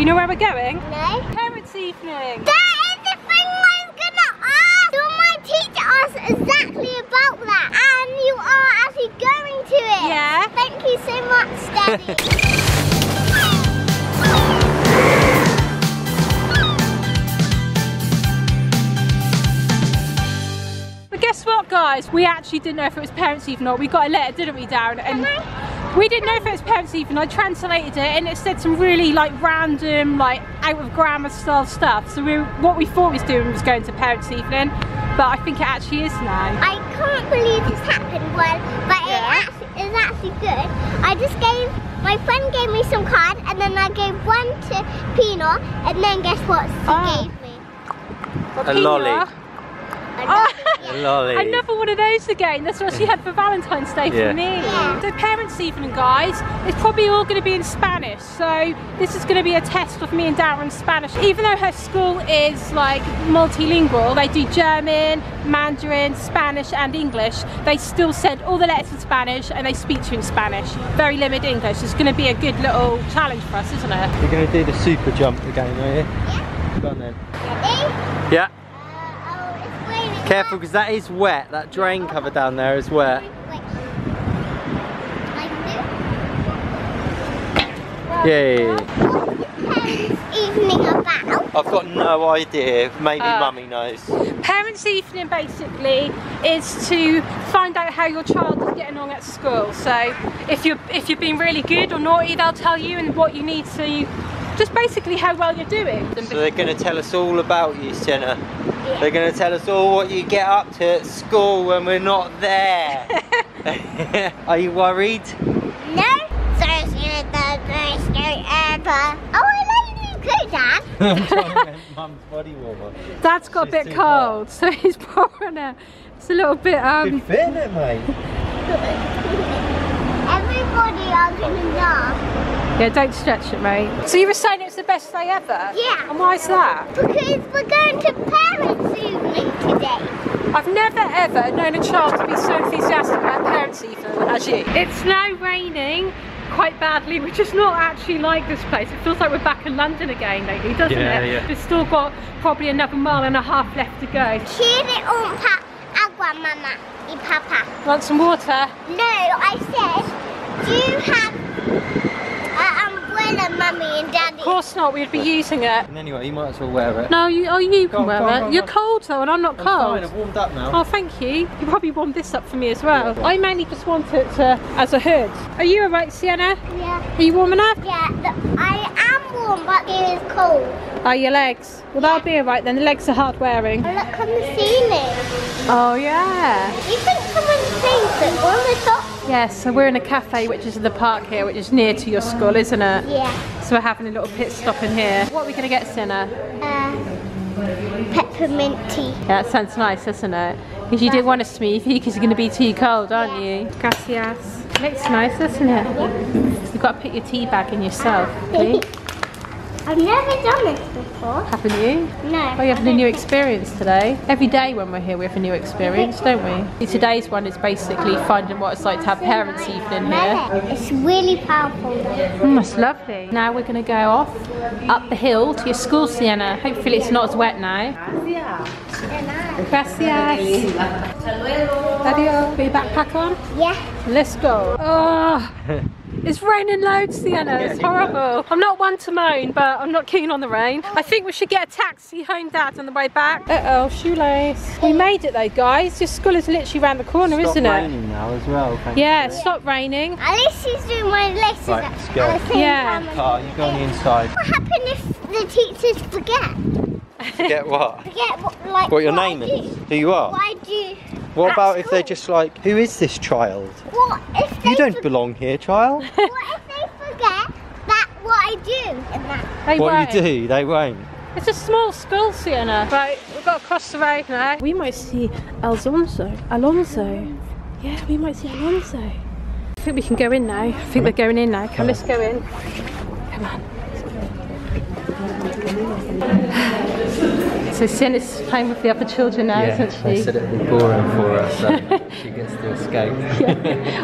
You know where we're going? No. Parents' evening. That is the thing I was gonna ask. So my teacher asked exactly about that, and you are actually going to it. Yeah. Thank you so much, Daddy. But guess what, guys? We actually didn't know if it was parents' evening or not. We got a letter, didn't we, Darren? And we didn't know if it was parents' evening. I translated it, and it said some really like random, like out of grammar style stuff. So we, what we thought we was doing was going to parents' evening, but I think it actually is now. I can't believe this happened, well, but Yeah. it actually, is actually good. I just gave, my friend gave me some card, and then I gave one to Pino, and then guess what she Ah. gave me? A lolly. A lolly. Another one of those again. That's what she had for Valentine's Day Yeah. for me. Yeah. So parents' evening, guys, it's probably all going to be in Spanish. So this is going to be a test of me and Darren's Spanish. Even though her school is like multilingual, they do German, Mandarin, Spanish, and English. They still send all the letters in Spanish and they speak to you in Spanish. Very limited English. It's going to be a good little challenge for us, isn't it? You're going to do the super jump again, are you? Go on then. Ready? Yeah. Uh, oh, it's raining. Careful because that is wet. That drain cover down there is wet. Wait. Like Yay. evening about. I've got no idea. Maybe Uh, mummy knows. Parents' evening basically is to find out how your child is getting on at school. So if you're if you've been really good or naughty, they'll tell you and what you need to just basically how well you're doing. So they're going to tell us all about you, Sienna. They're going to tell us all what you get up to at school when we're not there. Are you worried? No. Thursday, the best day ever. Oh, I like you good, Dad. I'm trying to make mum's body warmer. Dad's got a bit too cold, so he's pouring it. It's a little bit um Good fit, it, mate. Everybody are gonna laugh. Yeah, don't stretch it, mate. So you were saying it's the best day ever? Yeah. And why is that? Because we're going to parents' evening today. I've never ever known a child to be so enthusiastic about parents' evening as you. It's now raining quite badly, which is not actually like this place. It feels like we're back in London again lately, doesn't Yeah, it? yeah. We've still got probably another mile and a half left to go. Quiere un pa agua, mama y papa. Want some water? No, I said, do you have an umbrella, mummy and daddy? Of course not, we'd be using it. And anyway, you might as well wear it. No, you, oh, you can on, wear on, it. on, You're on. cold though, and I'm not I'm cold. fine, I've warmed up now. Oh, thank you. You probably warmed this up for me as well. I mainly just want it to, as a hood. Are you alright, Sienna? Yeah. Are you warm enough? Yeah, the, I am warm, but it is cold. Are your legs? Well, that'll be alright then. The legs are hard wearing. And look on the ceiling. Oh, yeah. You think someone's playing football on Yes, so we're in a cafe which is in the park here, which is near to your school, isn't it? Yeah. So we're having a little pit stop in here. What are we going to get, Sienna? Uh, peppermint tea. Yeah, that sounds nice, doesn't it? Because you don't want a smoothie because you're going to be too cold, aren't you? Gracias. Looks nice, doesn't it? You've got to put your tea bag in yourself, please. I've never done this before. haven't you? No. Oh, you're having a new experience today. Every day when we're here, we have a new experience, don't we? Today's one is basically finding what it's like to have parents' evening here. It's really powerful. Mm, that's lovely. Now we're going to go off up the hill to your school, Sienna. Hopefully it's not as wet now. Gracias. Adios. Put your backpack on. Yeah. Let's go. Oh, it's raining loads, Sienna. It's horrible. I'm not one to moan, but I'm not keen on the rain. I think we should get a taxi home, Dad, on the way back. Uh-oh, shoelace. We made it though, guys. Your school is literally around the corner, Stop isn't it? raining now as well. Yeah, you. it stopped raining. At least she's doing my lessons Right, at let's go. at the same Yeah. time. Car, you go on the inside. What happens if the teachers forget? Get what? Forget what, like, What your I name do. is? Who you are? What I do. What at about if they're just like, who is this child? What if they You don't for- belong here, child. What if they forget that what I do and that? They what won't. you do, they won't. It's a small school, Sienna. Right, we've got to cross the road now. We might see Alonso. Alonso. Yeah, we might see Alonso. I think we can go in now. I think we're going in now. Come, let's go in. Come on. So Sienna's playing with the other children now, isn't she? they said it'd be boring for us, so she gets to escape.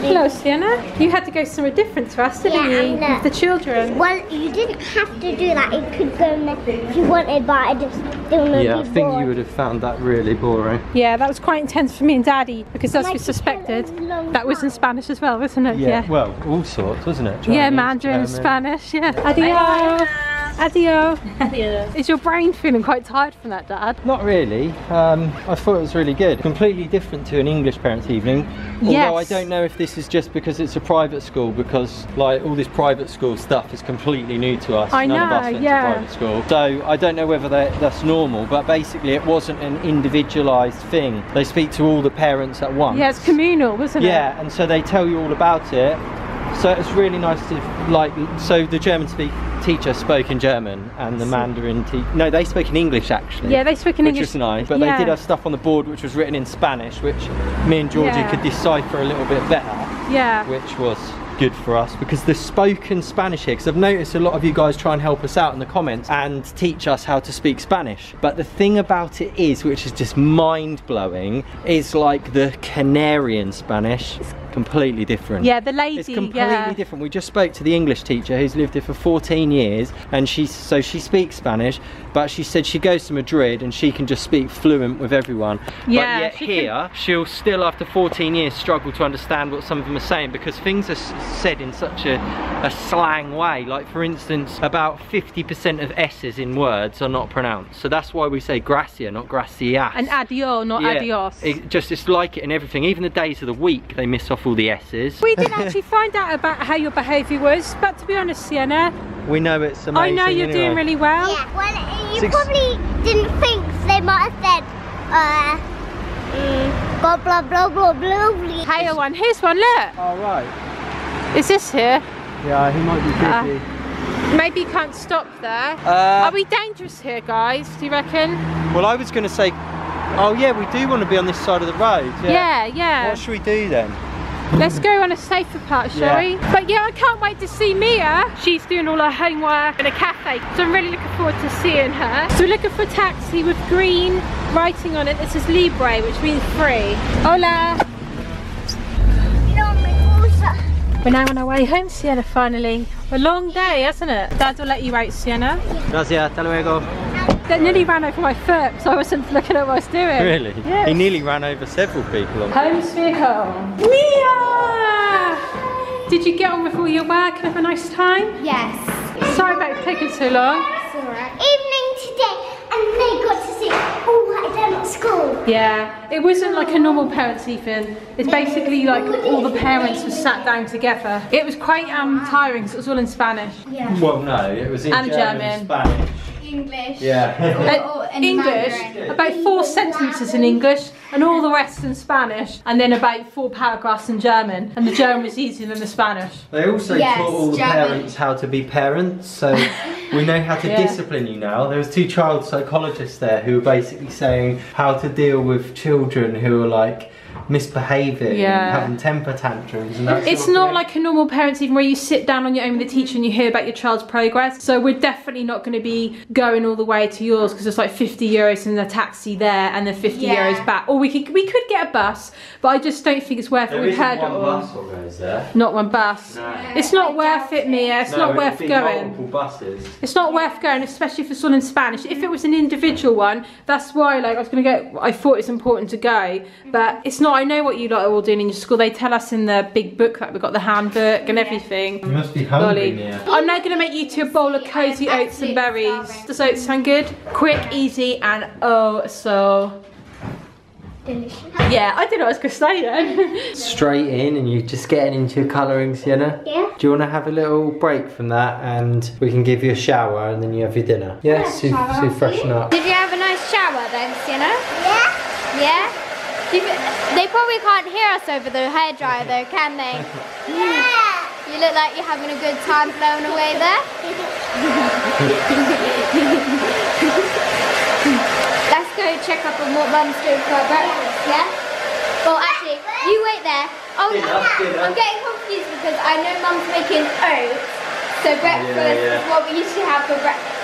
Hello, Sienna. You had to go somewhere different to us, didn't Yeah, you? I know. With the children. Well, you didn't have to do that. You could go next if you wanted, but I just didn't want yeah, to I think bored. you would have found that really boring. Yeah, that was quite intense for me and Daddy because as Like we suspected, spend a long that was in. Spanish as well, wasn't it? Yeah. Well, all sorts, wasn't it? Yeah, Mandarin, German. Spanish, yeah. Adio. Adio. Is your brain feeling quite tired from that, Dad? Not really. Um, I thought it was really good. Completely different to an English parents' evening. Although Yes. I don't know if this is just because it's a private school, because like all this private school stuff is completely new to us. I None of us went yeah. to private school. So I don't know whether that, that's normal, but basically it wasn't an individualised thing. They speak to all the parents at once. Yeah, it's communal, wasn't it? Yeah, and so they tell you all about it. So it's really nice to like. So the German speak teacher spoke in German, and the Mandarin teacher. No, they spoke in English actually. Yeah, they spoke in which English. was nice. But Yeah. they did have stuff on the board which was written in Spanish, which me and Georgie Yeah. could decipher a little bit better, Yeah. which was good for us because the spoken Spanish here. Because I've noticed a lot of you guys try and help us out in the comments and teach us how to speak Spanish. But the thing about it is, which is just mind blowing, is like the Canarian Spanish. It's completely different. Yeah, the lady. It's completely yeah. different. We just spoke to the English teacher who's lived here for 14 years, and she's so she speaks Spanish, but she said she goes to Madrid and she can just speak fluent with everyone. Yeah, but yet she can- here, she'll still after 14 years struggle to understand what some of them are saying because things are said in such a, a slang way. Like for instance, about 50% of s's in words are not pronounced. So that's why we say gracia, not gracias. And adio, not Yeah, adios. It just it's like it in everything. Even the days of the week, they miss off all the s's. We didn't actually find out about how your behaviour was, but to be honest, Sienna, We know it's amazing. I know you're anyway. doing really well. Yeah, well, you Six- probably didn't think they might have said, uh, mm, blah, blah, blah, blah, blah, blah. Higher one. Here's one. Look. Oh right. Is this here? Yeah, he might be busy. Maybe you can't stop there. Uh, Are we dangerous here, guys? Do you reckon? well, I was going to say, oh yeah, we do want to be on this side of the road. Yeah, yeah. What should we do then? Let's go on a safer part, shall Yeah. we? But yeah, I can't wait to see Mia. She's doing all her homework in a cafe, so I'm really looking forward to seeing her. So we're looking for a taxi with green writing on it that says Libre, which means free. Hola! No, my cosa. We're now on our way home, Sienna, finally. A long day, hasn't it? Dad will let you out, Sienna. Gracias, hasta luego. That nearly ran over my foot, so I wasn't looking at what I was doing. Really? Yes. He nearly ran over several people. On Home sweet home. Mia! Did you get on with all your work and have a nice time? Yes. Sorry about it taking so long. It's alright. Evening today, and they got to see all I done at school. Yeah, it wasn't like a normal parents' evening. It's basically like all the parents were sat down together. It was quite um, tiring 'cause it was all in Spanish. Yeah. Well, no, it was in And German, German. Spanish. English. Yeah. Or- or Uh, in English, Mandarin. about four sentences in English and all the rest in Spanish and then about four paragraphs in German and the German was easier than the Spanish. They also Yes, taught all the German. parents how to be parents, so we know how to Yeah. discipline you now. There was two child psychologists there who were basically saying how to deal with children who are like misbehaving Yeah. and having temper tantrums and that It's sort not thing. like a normal parents even where you sit down on your own with the teacher and you hear about your child's progress. So we're definitely not going to be going all the way to yours because it's like 50 euros in the taxi there and then 50 Yeah. euros back. Or we could we could get a bus, but I just don't think it's worth it. We've isn't heard one all. bus what goes there. Not one bus. No. It's not worth it, Mia. It's No, not worth going. multiple buses. It's not worth going, especially for someone in Spanish. If it was an individual one, that's why like I was gonna go. I thought it's important to go, but it's not. I know what you lot are all doing in your school. They tell us in the big book that we've got the handbook and everything. You must be hungry, Lolly. Mia. I'm now gonna make you two a bowl of cozy oats and berries. Does oats sound good? Quick, easy, and oh so. Delicious. Yeah, I didn't know what I was gonna say then. Straight in and you're just getting into your colouring, Sienna? Yeah. Do you want to have a little break from that and we can give you a shower and then you have your dinner? Yeah, so, so freshen up. Did you have a nice shower then, Sienna? Yeah. Yeah? You, they probably can't hear us over the hairdryer though, can they? Yeah. You look like you're having a good time blowing away there. Let's go check up on what Mum's doing for her breakfast, yeah? Well, actually, you wait there. Oh, Dinner, dinner. I'm getting confused because I know Mum's making oats. So breakfast yeah. is what we usually have for breakfast.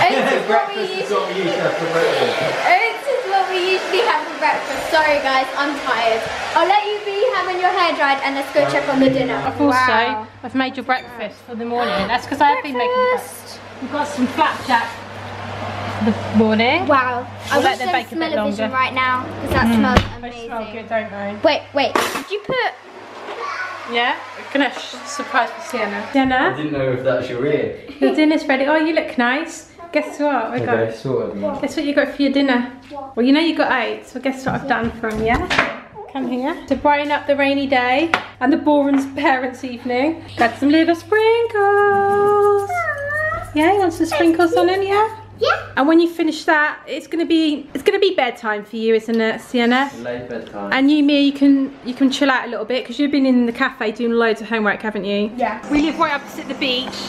Oats is what we usually used to have for breakfast. Oats is what we usually have for breakfast. Sorry guys, I'm tired. I'll let you be having your hair dried and let's go check on the dinner. I've also, I've made your breakfast for the morning. That's because I have been making breakfast. We've got some flapjack the morning. Wow. I We'll let wish them there was bake a bit smell-o-vision longer. right now because that mm. smells They smell amazing. good, don't they? Wait, wait. Did you put Yeah? Gonna surprise for Sienna. Dinner? I didn't know if that's your ear. your dinner's ready. Oh, you look nice. Guess what? I got. Okay, sort of. Guess what you got for your dinner? Well, you know you got eight, so guess what I've done for him, yeah? Come here. To brighten up the rainy day and the boring parents' evening, got some little sprinkles. Yeah, you want some sprinkles on him, yeah? Yeah. And when you finish that, it's gonna be it's gonna be bedtime for you, isn't it, Sienna? Late bedtime. And you, Mia, you can you can chill out a little bit because you've been in the cafe doing loads of homework, haven't you? Yeah. We live right opposite the beach,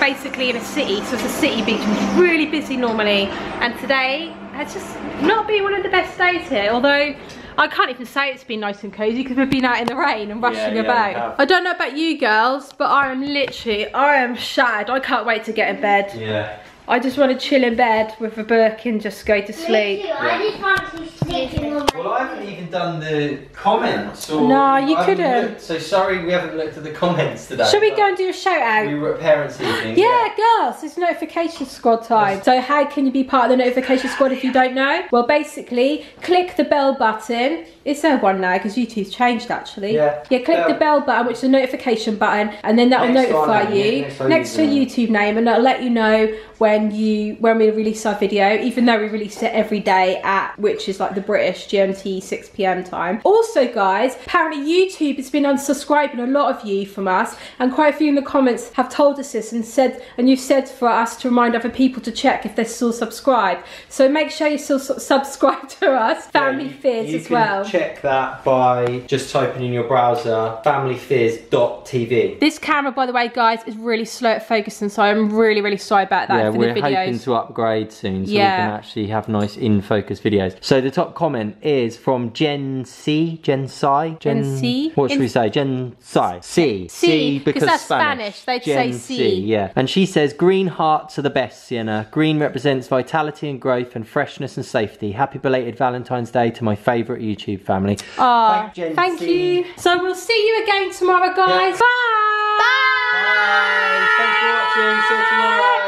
basically in a city, so it's a city beach. and It's really busy normally, and today has just not been one of the best days here. Although I can't even say it's been nice and cozy because we've been out in the rain and rushing yeah, we about. I don't know about you girls, but I am literally I am shattered. I can't wait to get in bed. yeah. I just want to chill in bed with a book and just go to sleep. Me too. I just want to sleep on my Well, I haven't even done the comments. Or No, you I couldn't. looked, So sorry, we haven't looked at the comments today. Shall we go and do a shout out? We were at parents' evening. Yeah, girls, it's notification squad time. So how can you be part of the notification squad if you don't know? Well, basically, click the bell button. It's there one now? Because YouTube's changed actually. Yeah. Yeah, click the Bell. bell button, which is a notification button, and then that will Next to our notify name, you yeah, next to our next to a. YouTube name, and it'll let you know when you when we release our video. Even though we release it every day at which is like the British GMT 6 p.m. time. Also, guys, apparently YouTube has been unsubscribing a lot of you from us, and quite a few in the comments have told us this and said, and you've said for us to remind other people to check if they're still subscribed. So make sure you're still su- subscribed to us, Family you, Fizz you as can well. check that by just typing in your browser familyfizz.tv. This camera, by the way, guys, is really slow at focusing, so I'm really, really sorry about that yeah, for we're hoping to upgrade soon so Yeah. we can actually have nice in focus videos. So the top comment is from Gen C, Gen Sai, Gen C? What should In- we say? Gen Sai. C. C, because that's Spanish. Spanish, they'd Gen say C. Yeah. And she says green hearts are the best, Sienna. Green represents vitality and growth and freshness and safety. Happy belated Valentine's Day to my favourite YouTube family. Aw, Thank Gen thank C. you. So we'll see you again tomorrow, guys. Yeah. Bye. Bye. Thanks for watching. See you tomorrow.